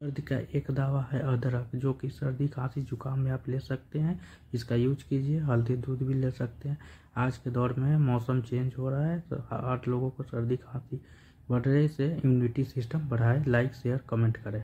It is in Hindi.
सर्दी का एक दवा है अदरक जो कि सर्दी, खांसी, जुकाम में आप ले सकते हैं। इसका यूज़ कीजिए, हल्दी, दूध भी ले सकते हैं। आज के दौर में मौसम चेंज हो रहा है तो आठ लोगों को सर्दी, खांसी बढ़ रही से इम्यूनिटी सिस्टम बढ़ाए। लाइक, शेयर, कमेंट करें।